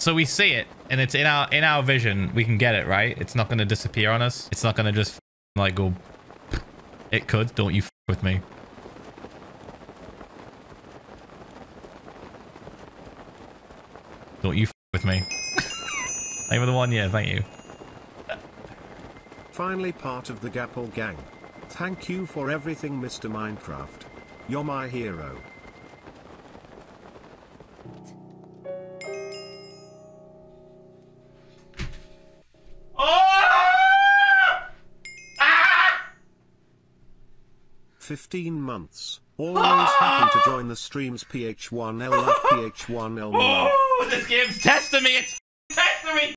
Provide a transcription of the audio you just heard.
So we see it, and it's in our in our vision. We can get it right. It's not gonna disappear on us. It's not gonna just like go. It could. Don't you with me. Don't you with me. Name of the one, yeah. Thank you. Finally part of the Gapple gang. Thank you for everything Mr. Minecraft. You're my hero. 15 months. Always happy to join the streams PH1L love PH1L love. Oh, this game's testing me. It's testing me.